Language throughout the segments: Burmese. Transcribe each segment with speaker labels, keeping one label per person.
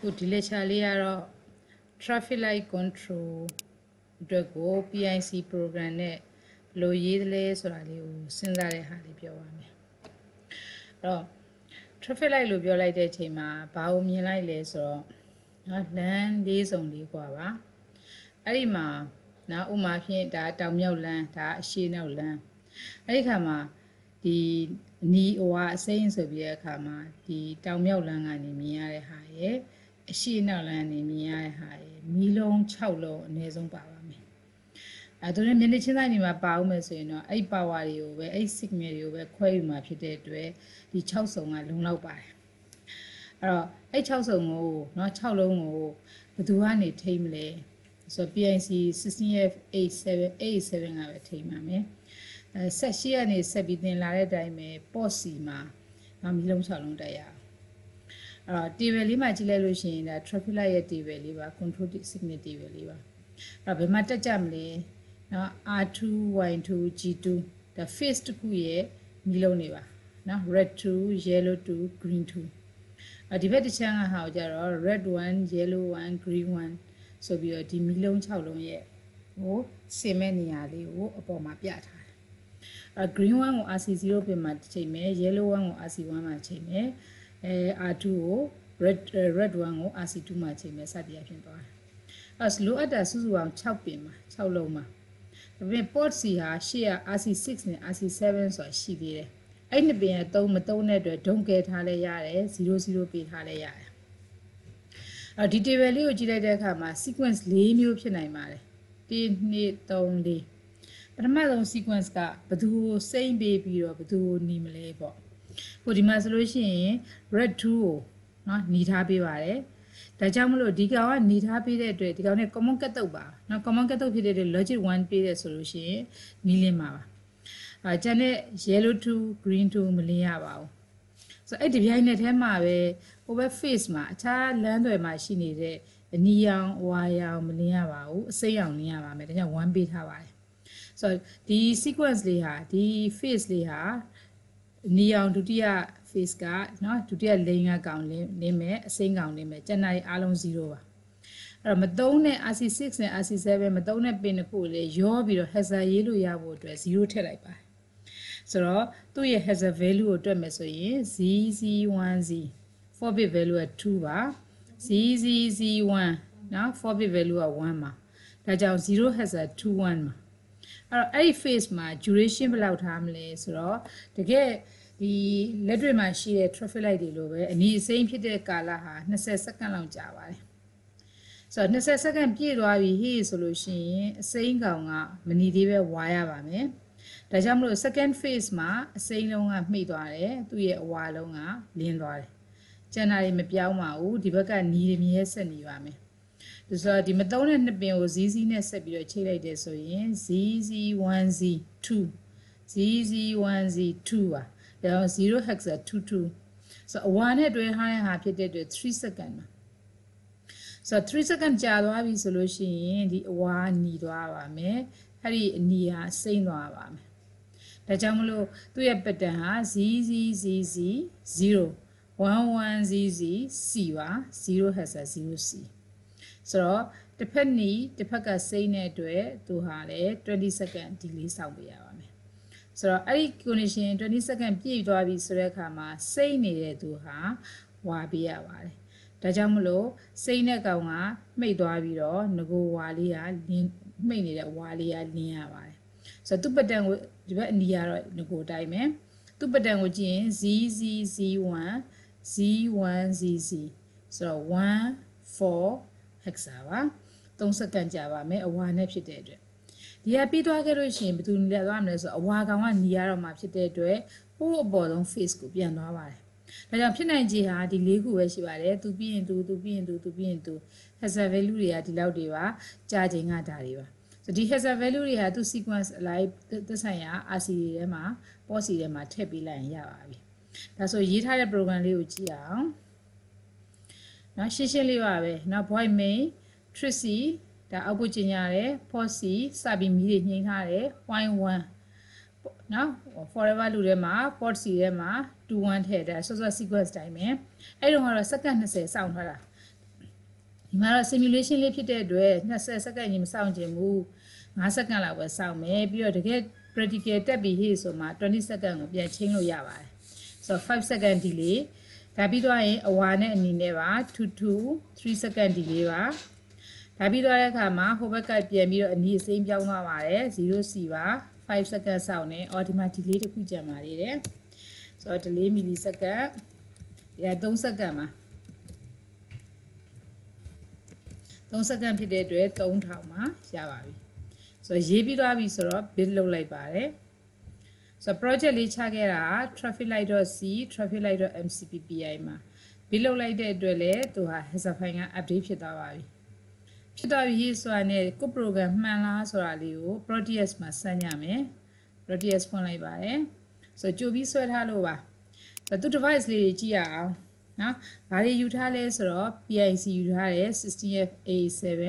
Speaker 1: ခုဒီ lecture လေးကတော့ traffic light control အတွက်ကို PIC program နဲ့ဘယ်လိုရေးသလဲဆိုတာလေးကိုစဉ်းစားတဲ့ဟာလေးပြောပါမယ်အဲ့တော့ traffic light လို့ပြောလိုက်တဲ့အချိန်မှာဘာကိုမြင်လိုက်လဲဆိုတော့နော်လမ်းလေးစုံလေးกว่าပါအဲ့ဒီမှာနော်ဥမာဖြင့်ဒါတောင်မြောက်လမ်းဒါအရှေ့နောက်လမ်းအဲ့ဒီခါမှာဒီနီဟိုကအစိမ့်ဆိုပြီးတဲ့အခါမှာဒီတောင်မြောက်လမ်းကနေမြင်ရတဲ့ဟာရဲ့ အရှိနောက်လမ်းနေမြင်ရတဲ့ဟာရဲ့မီးလုံး6လုံးအနည်းဆုံးပါပါမယ်အဲဒါနဲ့မျက်နှာချင်းဆိုင်နေမှာပါအောင်မယ်ဆိုရင်တော့အဲ့ power တွေကိုပဲအဲ့ signal တွေကိုပဲခွဲယူမှာဖြစ်တဲ့အတွက်ဒီ6စုံကလုံလောက်ပါတယ်အဲ့တော့အဲ့6စုံကိုเนาะ6လုံးကိုဘယ်သူကနေထိမလဲဆိုတော့ PIC 16F87 87ကပဲထိမှာမယ်အဲဆက်ရှိကနေဆက်ပြီးသင်လာတဲ့အတိုင်းပဲ port C မှာမီးလုံး6လုံးတက်ရအောင် အဲ့တော့ table လေးမှာကြည့်လိုက်လို့ရှိရင်ဒါ traffic light ရဲ့ table လေးပါ control signal table လေးပါအဲ့တော့ဘယ်မှာတက်ကြမလဲနော် R2 Y2 G2 ဒါ face တစ်ခုရဲ့မီးလုံးတွေပါနော် red 2 yellow 2 green 2အဒီဘက်တစ်ချမ်းကဟာကိုကြတော့ red 1 yellow 1 green 1ဆိုပြီးတော့ဒီမီးလုံး6လုံးရဲ့ဟိုစင်မဲ့နေရာလေးကိုအပေါ်မှာပြထားတယ်အဲ green 1ကို RC0 ပင်မှာချိန်မယ် yellow 1ကို RC1 မှာချိန်မယ် အဲ R2 ကို red red 1ကို RC2 မှာချိန်မယ်စသည်အဖြစ်သွားတယ်အဲလိုအပ်တာစုစုပေါင်း6ပင်မှာ6လုံးမှာဒါပေမဲ့ port C ဟာရှေ့က RC6 နဲ့ RC7 ဆိုတာရှိသေးတယ်အဲ့နှစ်ပင်က3မ3တဲ့အတွက်ဒုံကဲထားလဲရတယ်00ပေးထားလဲရတယ်အော်ဒီ table လေးကိုကြည့်လိုက်တဲ့အခါမှာ sequence ၄မျိုးဖြစ်နိုင်ပါတယ်1 2 3 4ပထမဆုံး sequence ကဘသူကိုစိမ့်ပေးပြီးတော့ဘသူကိုหนีမလဲပေါ့ ဟိုဒီမှာဆိုလို့ရှိရင် red 2ကိုเนาะหนีထားပေးပါတယ်ဒါကြောင့်မလို့ဒီကောင်ကหนีထားပေးတဲ့အတွက်ဒီကောင်နဲ့ common ကတ်တုတ်ပါเนาะ common ကတ်တုတ်ဖြစ်တဲ့ logic 1ပေးတယ်ဆိုလို့ရှိရင်หนีလင်းပါပါအဲကျန်တဲ့ yellow 2 green 2မလင်းရပါဘူးဆိုတော့အဲ့ဒီပြိုင်နဲ့ထဲမှာပဲဟိုဘက် face မှာအခြားလမ်းတွေမှာရှိနေတဲ့အနီရောင်ဝါရောင်မလင်းရပါဘူးအစိမ်းရောင်လင်းရပါမယ်ဒါကြောင့်1ပေးထားပါတယ်ဆိုတော့ဒီ sequence လေးဟာဒီ face လေးဟာ နီရောင်ဒုတိယ face ကเนาะဒုတိယ lane ကကောင်လင်းလင်းမယ်အစိမ်းကောင်လင်းမယ်ကျန်တာအားလုံး0ပါအဲ့တော့မသုံးတဲ့ RC6 နဲ့ RC7 မသုံးတဲ့ပင်တစ်ခုလေရောပြီးတော့ hazard ရေးလို့ရဖို့အတွက်0ထည့်လိုက်ပါတယ်ဆိုတော့သူ့ရဲ့ hazard value ကိုတွက်မယ်ဆိုရင် zz1z 4 bit value က2ပါ zz1 နော်4 bit value က1ပါဒါကြောင့်0 hazard 21ပါအဲ့ တော့အဲ့ဒီ phase မှာ duration ဘယ်လောက်ထားမလဲဆိုတော့တကယ်ဒီလက်တွေမှာရှိတဲ့ traffic light တွေလိုပဲအနီအစိမ်းဖြစ်တဲ့ကာလဟာ20စက္ကန့်လောက်ကြာပါတယ်ဆိုတော့20စက္ကန့်ပြည့်သွားပြီဟေးဆိုလို့ရှိရင်အစိမ်းကောင်ကမနီသေးပဲဝါရပါမယ်ဒါကြောင့်မလို့ second phase မှာအစိမ်းလုံးကမှိတ်သွားတယ်သူ့ရဲ့အဝါလုံးကလင်းသွားတယ်ကျန်တာတွေမပြောင်းပါဘူးဒီဘက်ကနီးမြဲဆက်နေပါမယ်ဒါ ဆိုတော့ဒီမသုံးတဲ့နှစ်ပင်ကို ZZ နဲ့ဆက်ပြီးတော့ချိန်လိုက်တယ်ဆိုရင် ZZ1Z2 ZZ1Z2 ပါဒါ0 hexa 22ဆိုတော့အဝါနဲ့တွဲထားတဲ့ဟာဖြစ်တဲ့အတွက်3 second ပါဆိုတော့3 second ကြာသွားပြီဆိုလို့ရှိရင်ဒီအဝါหนีသွားပါမယ်အဲ့ဒီအနီဟာစိမ့်သွားပါမယ်ဒါကြောင့်မလို့သူ့ရဲ့ pattern ဟာ ZZZZ 0 11ZZ C ပါ0 hexa 0 C ဆိုတော့တစ်ဖက်နီတစ်ဖက်ကစိမ့်တဲ့အတွက်သူဟာလည်း20 second delay စောင့်ပေးရပါမယ်ဆိုတော့အဲ့ဒီ condition 20 second ပြည့်သွားပြီဆိုတဲ့အခါမှာစိမ့်နေတဲ့သူဟာဝါပေးရပါတယ်ဒါကြောင့်မလို့စိမ့်တဲ့ကောင်ကမှိတ်သွားပြီးတော့ငကိုဝါလေးကလင်းမှိတ်နေတဲ့ဝါလေးကလင်းရပါတယ်ဆိုတော့သူ့ပတန်ကိုဒီဘက်အနီကတော့ငကိုတိုင်းမယ်သူ့ပတန်ကိုကြည့်ရင် ZZZ1 Z1ZZ ဆိုတော့1 4 hexa ပါ3စက္ကန့်ကြာပါမယ်အဝါနဲ့ဖြစ်တဲ့အတွက်ဒီကပြီးသွားခဲ့လို့ရှိရင်ဘယ်သူနေသွားမလဲဆိုတော့အဝါကောင်ကနေရတော့မှဖြစ်တဲ့အတွက်ဟိုးအပေါ်ဆုံး face ကိုပြန်သွားပါတယ်ဒါကြောင့်ဖြစ်နိုင်ခြေဟာဒီ၄ခုပဲရှိပါတယ်သူပြီးရင်သူသူပြီးရင်သူသူပြီးရင်သူ hazard value တွေကဒီလောက်တွေပါကြာချိန်ကဒါတွေပါဆိုဒီ hazard value တွေဟာသူ sequence အလိုက်သက်ဆိုင်ရာ RC တွေထဲမှာ port C ထဲမှာထည့်ပေးလိုက်ရင်ရပါပြီဒါဆိုရေးထားတဲ့ program လေးကိုကြည့်အောင် နော်ရှင်းရှင်းလေးပါပဲနော် void main tracy ဒါအောက်ကိုကျင်ရတယ် port c စပြီးမီးတွေနှိမ်းထားတယ် point 1နော် forever လူထဲမှာ port c ထဲမှာ21ထည့်တယ်ဆော့ဆော့ sequence တိုင်းပဲအဲ့တော့ကတော့ second 20စောင့်ထားတာဒီမှာတော့ simulation လေးဖြစ်တဲ့အတွက်20စက္ကန့်ကြီးမစောင့်ချင်ဘူး5စက္ကန့်လောက်ပဲစောင့်မယ်ပြီးတော့တကယ် practical တက်ပြီးဟေ့ဆိုမှ20စက္ကန့်ကိုပြန်ချိန်လို့ရပါတယ်ဆိုတော့5 second delay ဒါပြီးတော့ရင်အဝါနဲ့အနီနဲ့ပါ2 2 3 second delay ပါဒါပြီးတော့တဲ့အခါမှာဟိုဘက်ကပြန်ပြီးတော့အနီအစိမ်းပြောင်းသွားပါတယ်0 c ပါ5 second စောင့်နေအော်ဒီမှာ delay တစ်ခုကြံပါသေးတယ်ဆိုတော့ delay millisecond ဒီက3စက္ကန့်ပါ3စက္ကန့်ဖြစ်တဲ့အတွက်3000မှာရပါပြီဆိုတော့ရေးပြီးသွားပြီဆိုတော့ bid လုပ်လိုက်ပါတယ် ဆိုတော့ project လေးချခဲ့တာ trafficlight.c trafficlight.mcppi မှာ bid လုပ်လိုက်တဲ့အတွက်လည်းသူဟာ hazard file က update ဖြစ်သွားပါပြီဖြစ်သွားပြီဆိုတာနဲ့ကို program မှန်လားဆိုတာလေးကို Proteus မှာစမ်းကြမယ် Proteus ဖွင့်လိုက်ပါတယ်ဆိုတော့ကြိုပြီးဆွဲထားလို့ပါဆိုတော့သူ device လေးတွေကြည့်ရအောင်နော်ဘာတွေယူထားလဲဆိုတော့ PIC ယူထားတယ် 16F87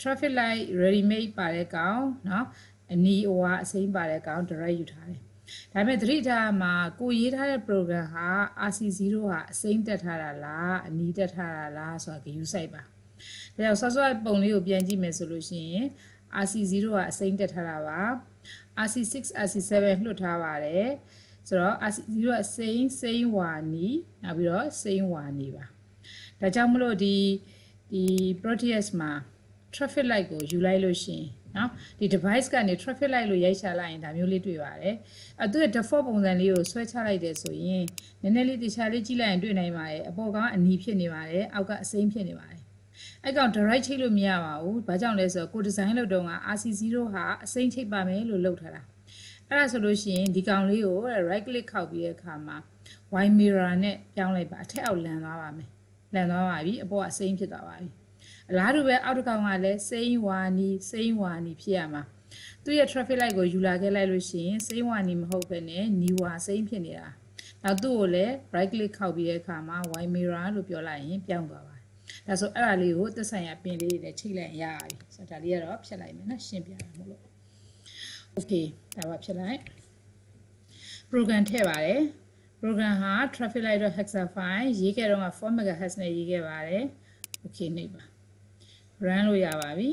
Speaker 1: traffic light ready made ပါတဲ့ကောင်နော် အနီဟိုကအစိမ်းပါတဲ့ကောင် direct ယူထားတယ်ဒါပေမဲ့သတိထားမှာကိုရေးထားတဲ့ program ဟာ RC0 ဟာအစိမ်းတက်ထားတာလားအနီတက်ထားတာလားဆိုတာ view site ပါဒါကြောင့်ဆော့ဆော့ပုံလေးကိုပြန်ကြည့်မယ်ဆိုလို့ရှိရင် RC0 ကအစိမ်းတက်ထားတာပါ RC6 RC7 လွှတ်ထားပါတယ်ဆိုတော့ RC0 ကစိမ်းစိမ်းဝါနီနောက်ပြီးတော့စိမ်းဝါနီပါဒါကြောင့်မလို့ဒီဒီ Proteus မှာ traffic light ကိုယူလိုက်လို့ရှိရင် နော်ဒီ device ကနေ traffic light လို့ရိုက်ချလိုက်ရင်ဒါမျိုးလေးတွေ့ပါတယ်အဲသူရဲ့ default ပုံစံလေးကိုဆွဲချလိုက်တယ်ဆိုရင်နည်းနည်းလေးတခြားလေးကြည့်လိုက်ရင်တွေ့နိုင်ပါတယ်အပေါ်ကအနီဖြစ်နေပါတယ်အောက်ကအစိမ်းဖြစ်နေပါတယ်အဲ့ကောင် direct ချိတ်လို့မရပါဘူး။ဘာကြောင့်လဲဆိုတော့ကို design လုပ်တော့က RC0 ဟာအစိမ့်ချိတ်ပါမယ်လို့လုပ်ထားတာ။အဲ့ဒါဆိုလို့ရှိရင်ဒီကောင်လေးကို right click ခောက်ပြီးတဲ့အခါမှာ wide mirror နဲ့ပြောင်းလိုက်ပါအထက်အောက်လန်သွားပါမယ်။လန်သွားပါပြီအပေါ်ကအစိမ့်ဖြစ်သွားပါပြီ။ အလားတူပဲအောက်တစ်ကောင်ကလည်းစိမ့်ဝါနီစိမ့်ဝါနီဖြစ်ရမှာ။သူ့ရဲ့ traffic light ကိုယူလာခဲ့လိုက်လို့ရှိရင်စိမ့်ဝါနီမဟုတ်ဘဲနဲ့နီဝါစိမ့်ဖြစ်နေတာ။နောက်သူ့ကိုလည်း right click ခောက်ပြီးတဲ့အခါမှာ wide mirror လို့ပြောလိုက်ရင်ပြောင်းသွားပါဒါဆိုအဲ့ဒါလေးကိုသက်ဆိုင်ရာပင်လေးတွေနဲ့ချိတ်လိုက်ရပြီဆိုတော့ဒါလေးကတော့ဖြတ်လိုက်မယ်နော်ရှင်းပြတာမို့လို့ okay ဒါပါဖြတ်လိုက် program ထည့်ပါတယ် program ဟာ traffic light.hexafile ရေးခဲ့တော့က 4 MHz နဲ့ရေးခဲ့ပါတယ် okay နေပါ run လို့ရပါပြီ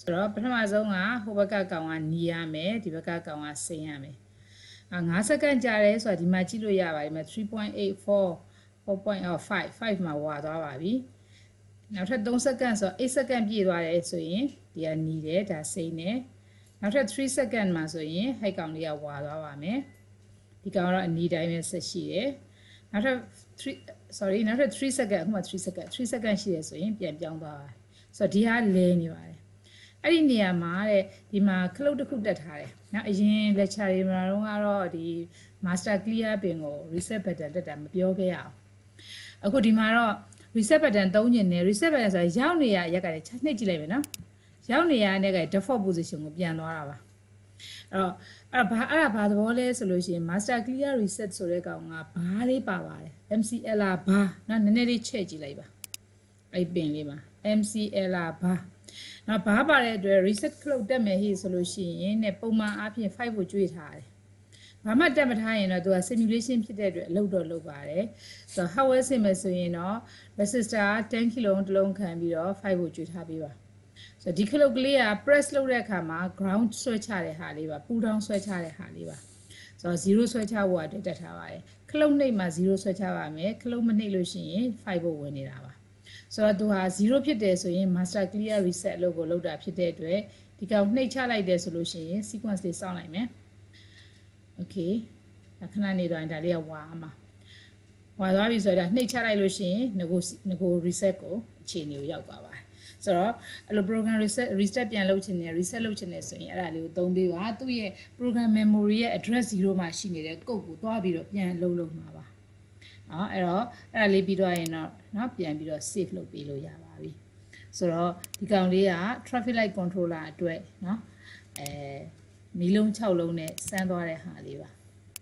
Speaker 1: ဆိုတော့ပထမဆုံးကဟိုဘက်ကကောင်ကနီးရမယ်ဒီဘက်ကကောင်ကစိမ်းရမယ်အာ9စက္ကန့်ကြာတယ်ဆိုတာဒီမှာကြည့်လို့ရပါတယ်3.84 4.5 5မှာဝါသွားပါပြီနောက်ထပ်3စက္ကန့်ဆိုတော့8စက္ကန့်ပြည့်သွားတယ်ဆိုရင်ဒီကနီးတယ်ဒါစိမ့်တယ်နောက်ထပ်3စက္ကန့်မှာဆိုရင်ဟိုက်ကောင်လေးကဝါသွားပါမယ်ဒီကောင်ကတော့အနီးတိုင်းပဲဆက်ရှိတယ်နောက်ထပ် 3 sorry နောက်ထပ်3စက္ကန့်အခုမှ3စက္ကန့်3စက္ကန့်ရှိတယ်ဆိုရင်ပြန်ပြောင်းသွားပါတယ်ဆိုတော့ဒီဟာလဲနေပါတယ်အဲ့ဒီနေရာမှာတဲ့ဒီမှာခလုတ်တစ်ခုတက်ထားတယ်နော်အရင် lecture တွေမှာတော့ကတော့ဒီ master clear ပင်ကို reset button တက်တာမပြောခဲ့ရအောင်အခုဒီမှာတော့ reset button သုံးညင်နေ reset button ဆိုတာရောက်နေရရက်ကလည်းနှိပ်ကြည့်လိုက်မယ်နော်ရောက်နေရတဲ့က default position ကိုပြန်သွားတာပါ အဲ့တော့အဲ့ဘာအဲ့ဒါဘာသဘောလဲဆိုလို့ရှိရင် master clear reset ဆိုတဲ့ကောင်ကဘာလေးပါပါတယ် MCLR ဘာနော်နည်းနည်းလေးချဲ့ကြည့်လိုက်ပါအဲ့ပင်လေးပါ MCLR ဘာနော်ဘာပါတဲ့အတွက် reset cloud တက်မယ်ဟိဆိုလို့ရှိရင်ねပုံမှန်အားဖြင့်5ကိုကျွေးထားတယ်ဘာမှတက်မထားရင်တော့သူက simulation ဖြစ်တဲ့အတွက်အလုပ်တော့လုပ်ပါတယ်ဆိုတော့ hardware ဆင်မယ်ဆိုရင်တော့ resistor 10 kilo တစ်လုံးခံပြီးတော့5ကိုကျွေးထားပေးပါ ဆိုတော့ဒီခလုတ်ကလေးက press လုပ်တဲ့အခါမှာ ground ဆွဲချတဲ့ဟာလေးပါ pull down ဆွဲချတဲ့ဟာလေးပါဆိုတော့0ဆွဲချဖို့အတွက်တက်ထားပါတယ်ခလုတ်နှိပ်မှာ0ဆွဲချပါမယ်ခလုတ်မနှိပ်လို့ရှိရင်5ဖို့ဝင်နေတာပါဆိုတော့သူဟာ0ဖြစ်တယ်ဆိုရင် master clear reset လို့ကိုလုပ်တာဖြစ်တဲ့အတွက်ဒီကောင်နှိပ်ချလိုက်တယ်ဆိုလို့ရှိရင် sequence လေးစောင့်လိုက်မယ် okay ခဏနေတော့ဒါလေးကဝါမှာဝါသွားပြီဆိုတော့နှိပ်ချလိုက်လို့ရှိရင်ငကိုငကို reset ကိုအခြေအနေကိုရောက်သွားပါတယ် ဆိုတော့အဲ့လို program reset reset ပြန်လုပ်ချင်တယ် reset လုပ်ချင်တယ်ဆိုရင်အဲ့ဒါလေးကိုသုံးပေးပါသူ့ရဲ့ program memory ရဲ့ address 0မှာရှိနေတဲ့ကုတ်ကိုတွားပြီးတော့ပြန်လုပ်လုပ်မှာပါနော်အဲ့တော့အဲ့ဒါလေးပြီးတော့ရင်တော့နော်ပြန်ပြီးတော့ save လုပ်ပေးလို့ရပါပြီဆိုတော့ဒီကောင်လေးက traffic light controller အတွက်နော်အဲမီလုံး6လုံးနဲ့စမ်းသွားတဲ့ဟာလေးပါ